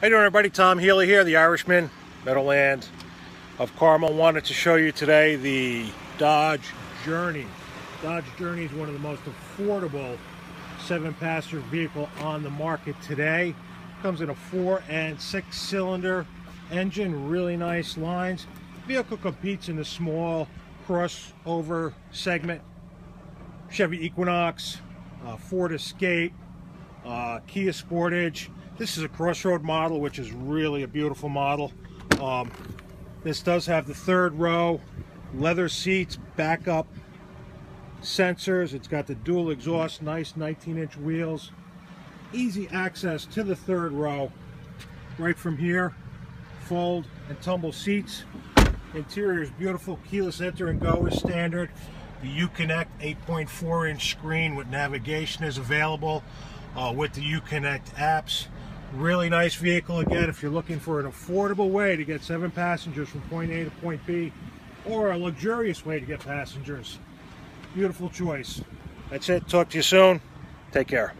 How you doing everybody? Tom Healy here, the Irishman, Meadowland of Carmel. Wanted to show you today the Dodge Journey. Dodge Journey is one of the most affordable seven passenger vehicle on the market today. Comes in a four and six cylinder engine, really nice lines. Vehicle competes in the small crossover segment. Chevy Equinox, uh, Ford Escape, uh, Kia Sportage, this is a Crossroad model, which is really a beautiful model. Um, this does have the third row, leather seats, backup sensors. It's got the dual exhaust, nice 19-inch wheels. Easy access to the third row. Right from here, fold and tumble seats. Interior is beautiful. Keyless enter and go is standard. The Uconnect 8.4 inch screen with navigation is available uh, with the Uconnect apps. Really nice vehicle again if you're looking for an affordable way to get seven passengers from point A to point B or a luxurious way to get passengers. Beautiful choice. That's it. Talk to you soon. Take care.